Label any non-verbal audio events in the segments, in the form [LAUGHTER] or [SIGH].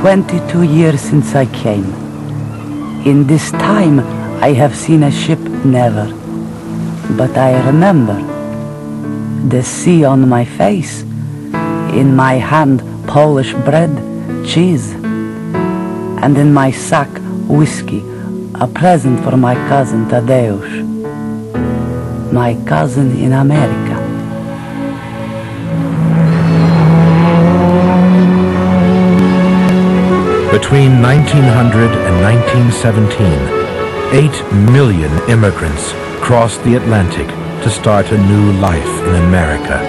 22 years since I came. In this time, I have seen a ship never. But I remember the sea on my face, in my hand Polish bread, cheese, and in my sack whiskey, a present for my cousin Tadeusz, my cousin in America. Between 1900 and 1917, 8 million immigrants crossed the Atlantic to start a new life in America.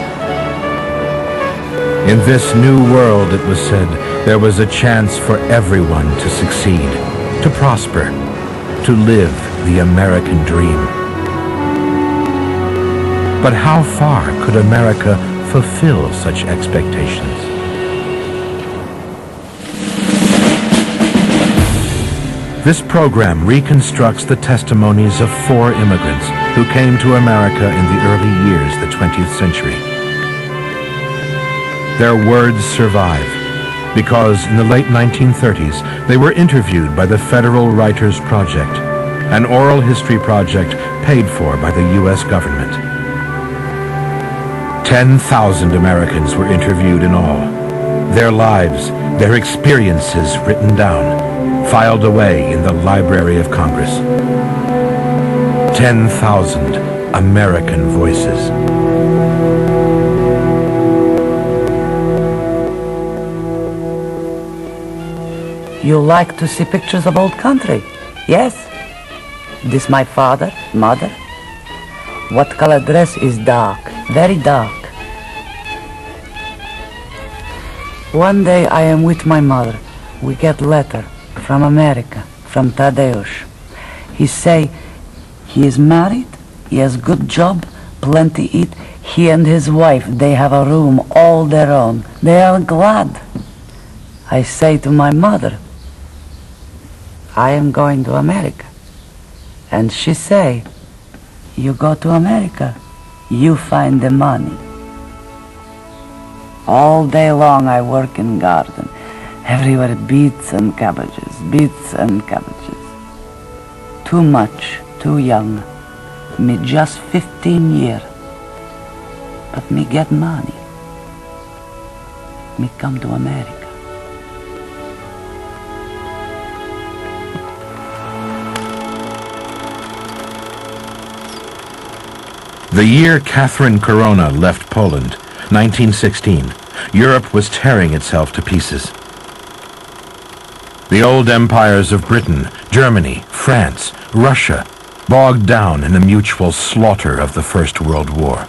In this new world, it was said, there was a chance for everyone to succeed, to prosper, to live the American dream. But how far could America fulfill such expectations? This program reconstructs the testimonies of four immigrants who came to America in the early years of the 20th century. Their words survive because in the late 1930s they were interviewed by the Federal Writers Project, an oral history project paid for by the U.S. government. 10,000 Americans were interviewed in all. Their lives, their experiences written down filed away in the Library of Congress. 10,000 American voices. You like to see pictures of old country? Yes? This my father, mother? What color dress is dark, very dark. One day I am with my mother. We get letter from America, from Tadeusz. He say he is married, he has good job, plenty eat. He and his wife, they have a room all their own. They are glad. I say to my mother, I am going to America. And she say, you go to America, you find the money. All day long I work in garden. Everywhere beets and cabbages, beets and cabbages. Too much, too young. Me just 15 year. But me get money. Me come to America. The year Catherine Corona left Poland, 1916, Europe was tearing itself to pieces. The old empires of Britain, Germany, France, Russia, bogged down in the mutual slaughter of the First World War.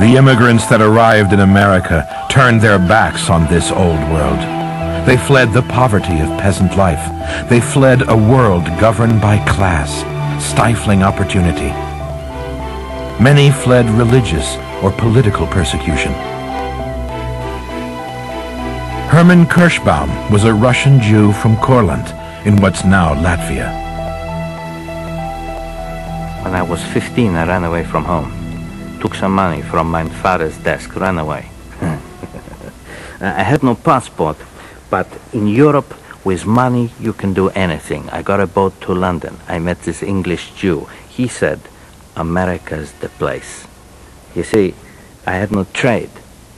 The immigrants that arrived in America turned their backs on this old world. They fled the poverty of peasant life. They fled a world governed by class, stifling opportunity. Many fled religious or political persecution. Herman Kirschbaum was a Russian Jew from Courland in what's now Latvia. When I was 15, I ran away from home. Took some money from my father's desk, ran away. [LAUGHS] I had no passport, but in Europe, with money, you can do anything. I got a boat to London. I met this English Jew. He said, America's the place. You see, I had no trade.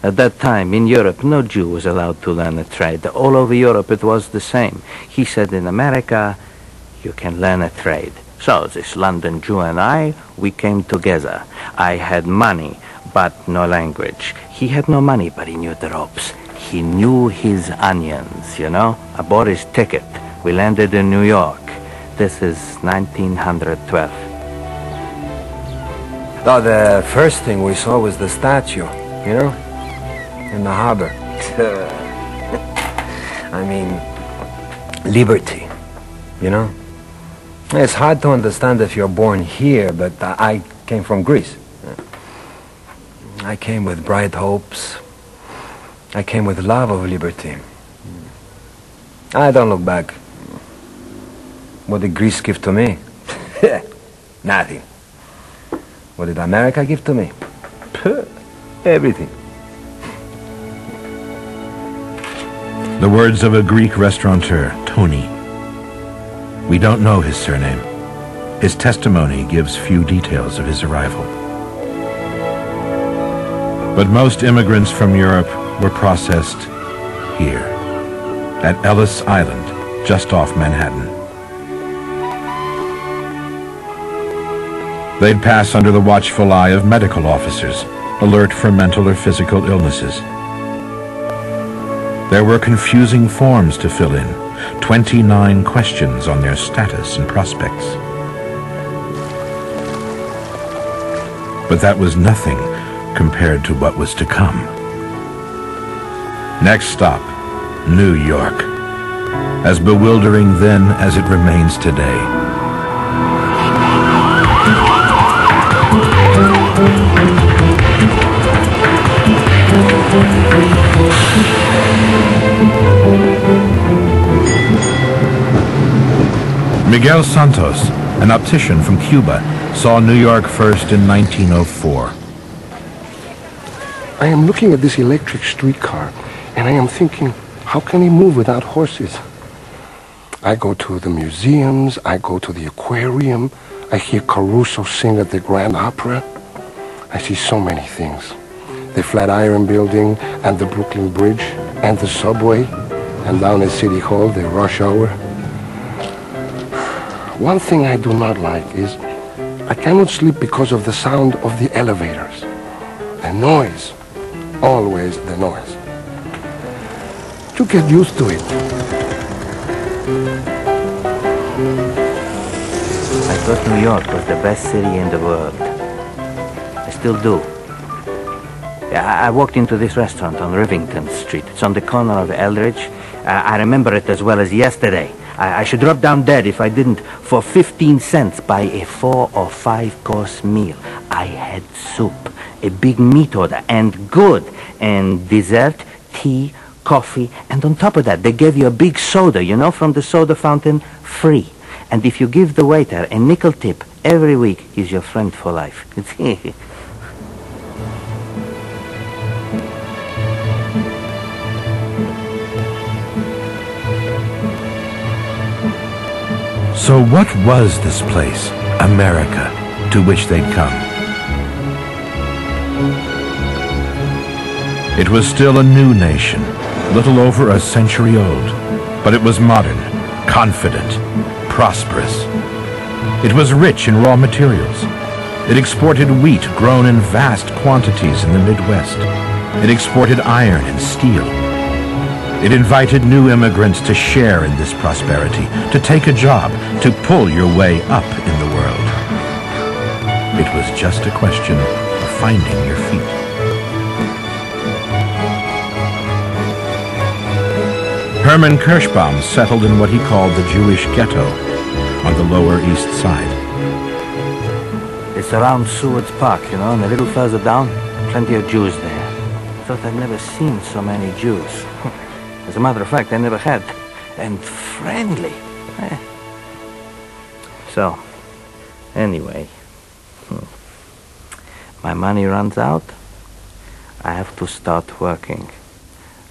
At that time, in Europe, no Jew was allowed to learn a trade. All over Europe, it was the same. He said, in America, you can learn a trade. So this London Jew and I, we came together. I had money, but no language. He had no money, but he knew the ropes. He knew his onions, you know? I bought his ticket. We landed in New York. This is 1912. Oh, the first thing we saw was the statue, you know, in the harbor. [LAUGHS] I mean, liberty, you know? It's hard to understand if you're born here, but I came from Greece. I came with bright hopes. I came with love of liberty. I don't look back. What did Greece give to me? [LAUGHS] Nothing. What did America give to me? Everything. The words of a Greek restaurateur, Tony. We don't know his surname. His testimony gives few details of his arrival. But most immigrants from Europe were processed here, at Ellis Island, just off Manhattan. They'd pass under the watchful eye of medical officers, alert for mental or physical illnesses. There were confusing forms to fill in, 29 questions on their status and prospects. But that was nothing compared to what was to come. Next stop, New York. As bewildering then as it remains today. Miguel Santos, an optician from Cuba, saw New York first in 1904. I am looking at this electric streetcar, and I am thinking, how can he move without horses? I go to the museums, I go to the aquarium, I hear Caruso sing at the Grand Opera. I see so many things. The Flatiron Building, and the Brooklyn Bridge, and the subway, and down at City Hall, the rush hour. One thing I do not like is I cannot sleep because of the sound of the elevators. The noise. Always the noise. You get used to it. I thought New York was the best city in the world. I still do. I walked into this restaurant on Rivington Street. It's on the corner of Eldridge. Uh, I remember it as well as yesterday. I, I should drop down dead if I didn't, for 15 cents, buy a four or five course meal. I had soup, a big meat order, and good. And dessert, tea, coffee, and on top of that, they gave you a big soda, you know, from the soda fountain, free. And if you give the waiter a nickel tip every week, he's your friend for life. [LAUGHS] So what was this place, America, to which they'd come? It was still a new nation, little over a century old, but it was modern, confident, prosperous. It was rich in raw materials. It exported wheat grown in vast quantities in the Midwest. It exported iron and steel. It invited new immigrants to share in this prosperity, to take a job, to pull your way up in the world. It was just a question of finding your feet. Hermann Kirschbaum settled in what he called the Jewish ghetto on the Lower East Side. It's around Seward's Park, you know, and a little further down, plenty of Jews there. Thought I'd never seen so many Jews. [LAUGHS] As a matter of fact, I never had. And friendly. Eh. So, anyway, hmm. my money runs out. I have to start working.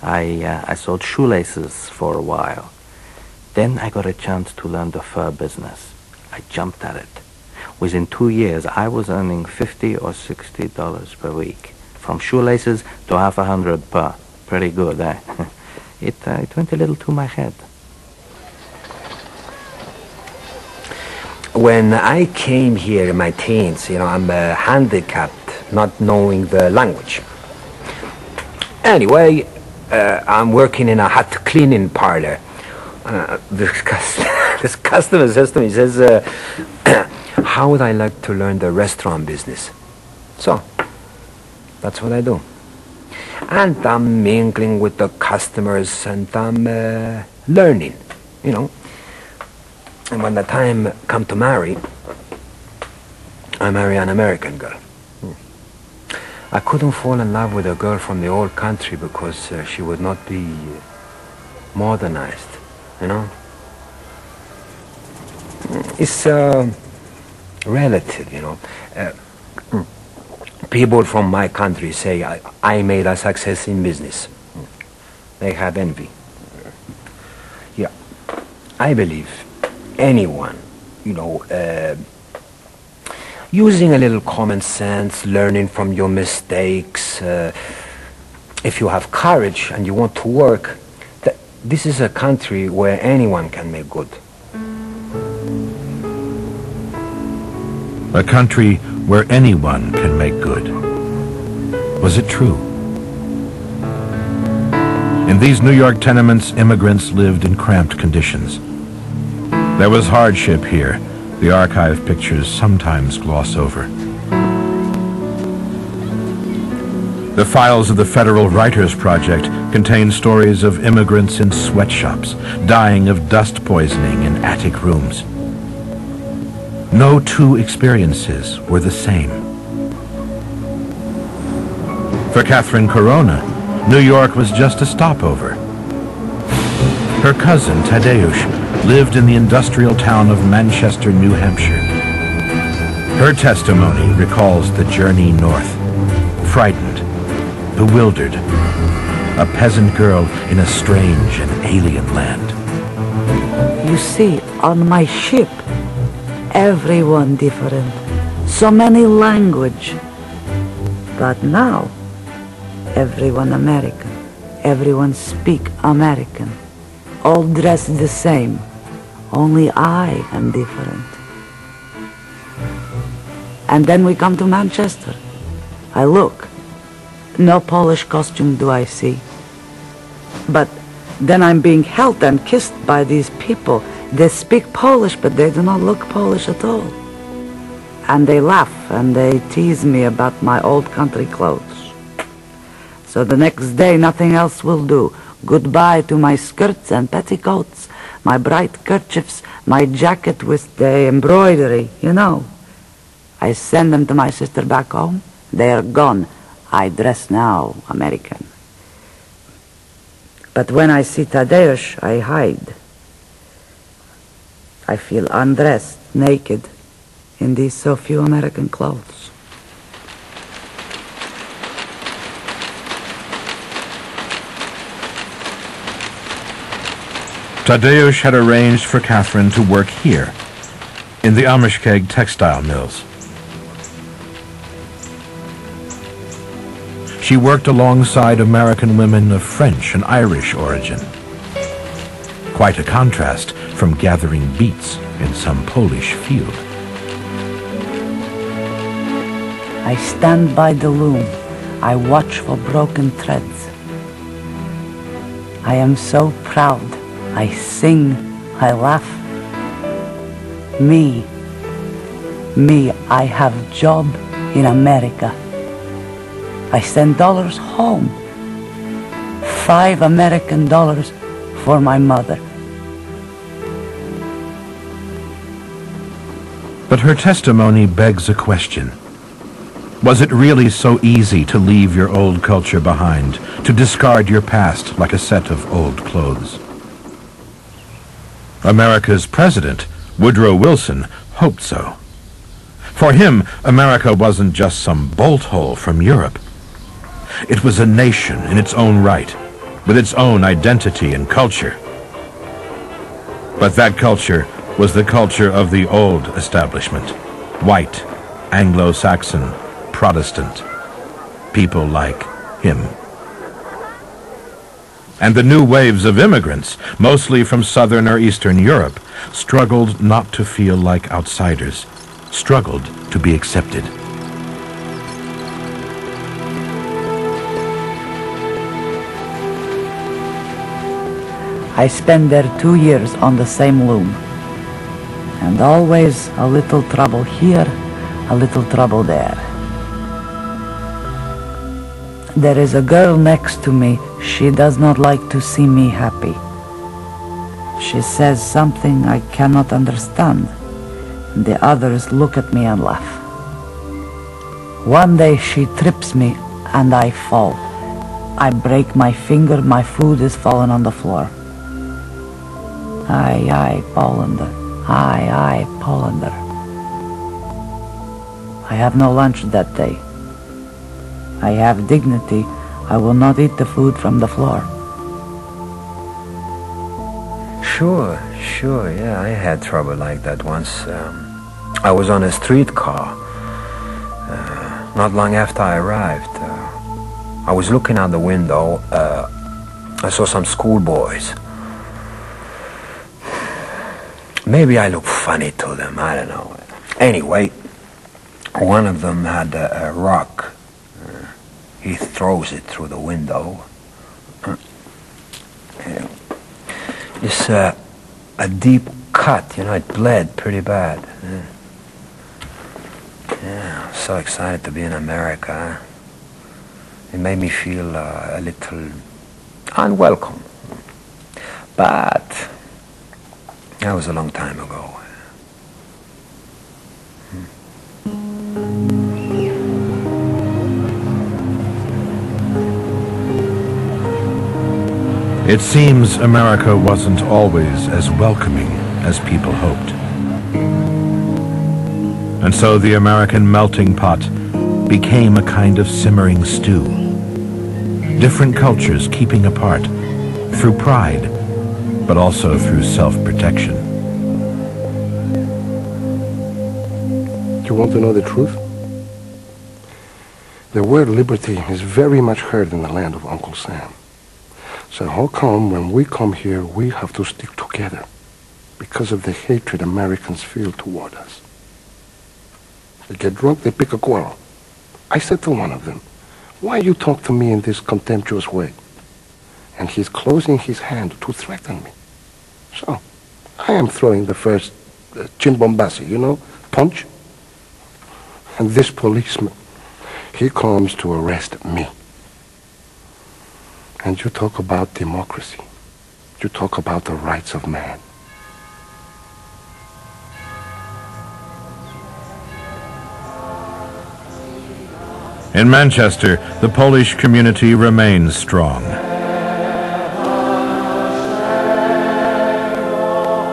I, uh, I sold shoelaces for a while. Then I got a chance to learn the fur business. I jumped at it. Within two years, I was earning 50 or 60 dollars per week. From shoelaces to half a hundred per. Pretty good, eh? [LAUGHS] it, uh, it went a little to my head. When I came here in my teens, you know, I'm uh, handicapped, not knowing the language. Anyway, uh, I'm working in a hot cleaning parlor. Uh, [LAUGHS] this, [LAUGHS] this customer says to me, he says, uh, [CLEARS THROAT] how would I like to learn the restaurant business? So, that's what I do. And I'm mingling with the customers and I'm uh, learning, you know. And when the time come to marry, I marry an American girl. I couldn't fall in love with a girl from the old country because uh, she would not be uh, modernized, you know? It's uh, relative, you know. Uh, People from my country say I, I made a success in business. They have envy. Yeah. I believe anyone, you know, uh, using a little common sense, learning from your mistakes, uh, if you have courage and you want to work, th- this is a country where anyone can make good. A country where anyone can make good. Was it true? In these New York tenements, immigrants lived in cramped conditions. There was hardship here, the archive pictures sometimes gloss over. The files of the Federal Writers Project contain stories of immigrants in sweatshops, dying of dust poisoning in attic rooms. No two experiences were the same. For Catherine Corona, New York was just a stopover. Her cousin, Tadeusz, lived in the industrial town of Manchester, New Hampshire. Her testimony recalls the journey north. Frightened, bewildered, a peasant girl in a strange and alien land. You see, on my ship, everyone different. So many language. But now, everyone American. Everyone speak American. All dressed the same. Only I am different. And then we come to Manchester. I look. No Polish costume do I see. But then I'm being held and kissed by these people. They speak Polish, but they do not look Polish at all. And they laugh and they tease me about my old country clothes. So the next day nothing else will do. Goodbye to my skirts and petticoats, my bright kerchiefs, my jacket with the embroidery, you know. I send them to my sister back home. They are gone. I dress now American. But when I see Tadeusz, I hide. I feel undressed, naked, in these so few American clothes. Tadeusz had arranged for Catherine to work here, in the Amoskeag textile mills. She worked alongside American women of French and Irish origin. Quite a contrast from gathering beets in some Polish field. I stand by the loom. I watch for broken threads. I am so proud. I sing. I laugh. Me. Me, I have job in America. I send dollars home. Five American dollars for my mother. But her testimony begs a question. Was it really so easy to leave your old culture behind, to discard your past like a set of old clothes? America's president, Woodrow Wilson, hoped so. For him, America wasn't just some bolt hole from Europe. It was a nation in its own right, with its own identity and culture. But that culture was the culture of the old establishment. White, Anglo-Saxon, Protestant. People like him. And the new waves of immigrants, mostly from Southern or Eastern Europe, struggled not to feel like outsiders, struggled to be accepted. I spent there two years on the same loom. And always a little trouble here, a little trouble there. There is a girl next to me. She does not like to see me happy. She says something I cannot understand. The others look at me and laugh. One day she trips me and I fall. I break my finger, my food is fallen on the floor. Aye, aye, Pollander. Aye, aye, Pollander. I have no lunch that day. I have dignity. I will not eat the food from the floor. Sure, sure, yeah, I had trouble like that once. Um, I was on a streetcar. Uh, not long after I arrived, uh, I was looking out the window. Uh, I saw some schoolboys. Maybe I look funny to them, I don't know. Anyway, one of them had a, a rock. Uh, he throws it through the window. Uh. It's uh, a deep cut, you know, it bled pretty bad. Yeah. yeah, so excited to be in America. It made me feel uh, a little unwelcome. But that was a long time ago. It seems America wasn't always as welcoming as people hoped. And so the American melting pot became a kind of simmering stew. Different cultures keeping apart through pride, but also through self-protection. You want to know the truth? The word liberty is very much heard in the land of Uncle Sam. So how come when we come here, we have to stick together because of the hatred Americans feel toward us? They get drunk, they pick a quarrel. I said to one of them, why you talk to me in this contemptuous way? And he's closing his hand to threaten me. So, I am throwing the first uh, chinbombasi, you know, punch. And this policeman, he comes to arrest me. And you talk about democracy. You talk about the rights of man. In Manchester, the Polish community remains strong.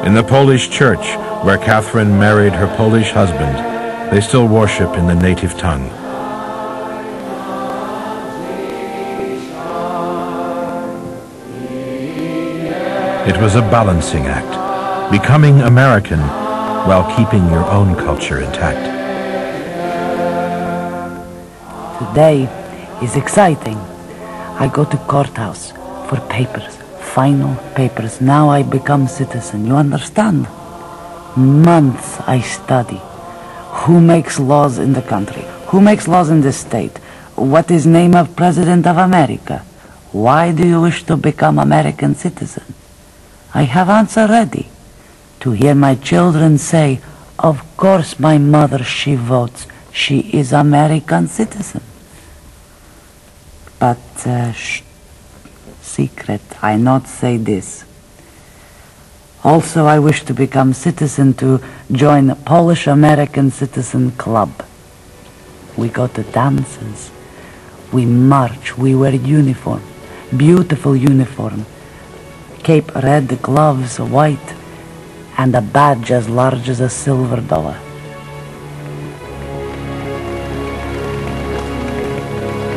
In the Polish church, where Catherine married her Polish husband, they still worship in the native tongue. It was a balancing act, becoming American while keeping your own culture intact. Today is exciting. I go to courthouse for papers, final papers. Now I become citizen. You understand? Months I study. Who makes laws in the country? Who makes laws in the state? What is name of President of America? Why do you wish to become American citizen? I have answer ready. To hear my children say, of course my mother, she votes. She is American citizen. But, uh, secret, I not say this. Also, I wish to become citizen to join the Polish American Citizen Club. We go to dances. We march. We wear uniform. Beautiful uniform. Cape red, gloves white, and a badge as large as a silver dollar.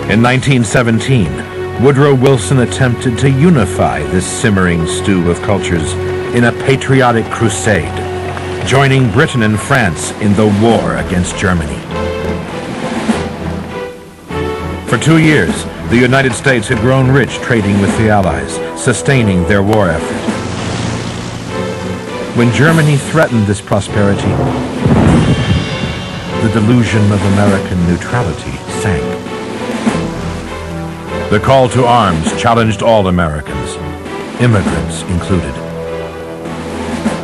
In 1917, Woodrow Wilson attempted to unify this simmering stew of cultures in a patriotic crusade, joining Britain and France in the war against Germany. For two years, the United States had grown rich trading with the Allies, sustaining their war effort. When Germany threatened this prosperity, the delusion of American neutrality sank. The call to arms challenged all Americans, immigrants included.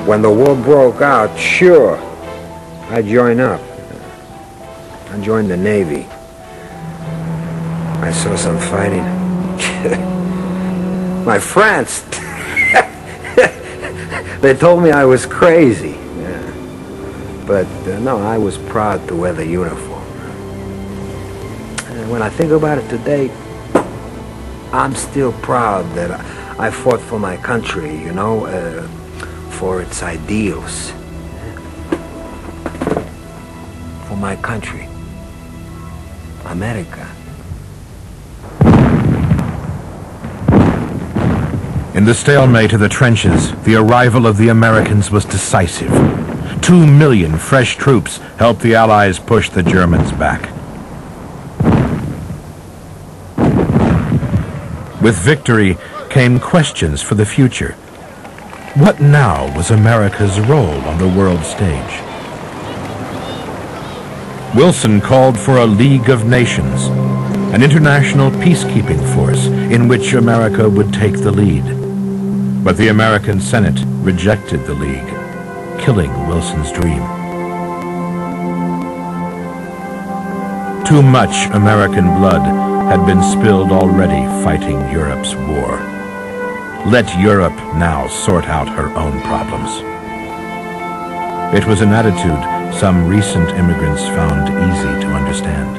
When the war broke out, sure, I joined up. I joined the Navy. I saw some fighting. [LAUGHS] My friends, [LAUGHS] they told me I was crazy. But uh, no, I was proud to wear the uniform. And when I think about it today, I'm still proud that I fought for my country, you know, uh, for its ideals. For my country. America. In the stalemate of the trenches, the arrival of the Americans was decisive. Two million fresh troops helped the Allies push the Germans back. With victory came questions for the future. What now was America's role on the world stage? Wilson called for a League of Nations, an international peacekeeping force in which America would take the lead. But the American Senate rejected the League, killing Wilson's dream. Too much American blood had been spilled already fighting Europe's war. Let Europe now sort out her own problems. It was an attitude some recent immigrants found easy to understand.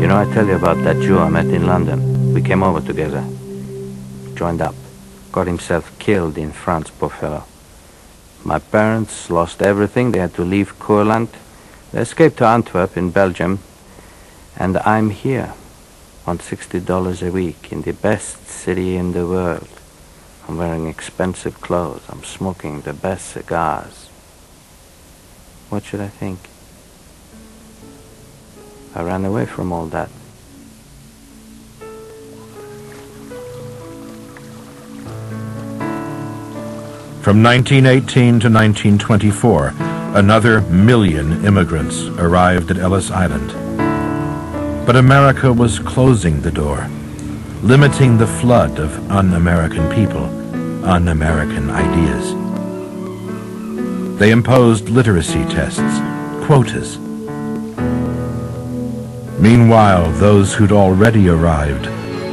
You know, I tell you about that Jew I met in London. We came over together. Joined up. Got himself killed in France, poor fellow. My parents lost everything. They had to leave Courland. They escaped to Antwerp in Belgium. And I'm here on $60 a week in the best city in the world. I'm wearing expensive clothes. I'm smoking the best cigars. What should I think? I ran away from all that. From 1918 to 1924, another million immigrants arrived at Ellis Island. But America was closing the door, limiting the flood of un-American people, un-American ideas. They imposed literacy tests, quotas. Meanwhile, those who'd already arrived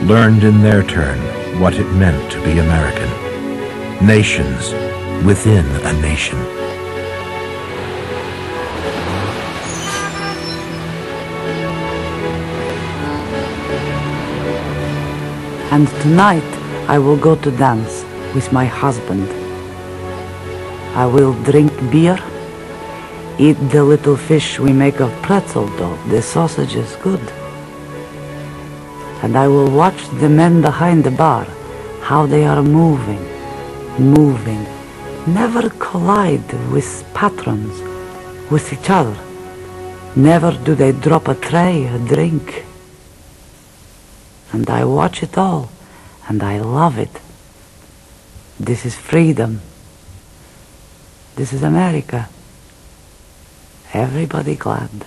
learned in their turn what it meant to be American. Nations within a nation. And tonight I will go to dance with my husband. I will drink beer, eat the little fish we make of pretzel dough. The sausage is good. And I will watch the men behind the bar, how they are moving, moving, never collide with patrons, with each other. Never do they drop a tray, a drink. And I watch it all, and I love it. This is freedom. This is America. Everybody glad.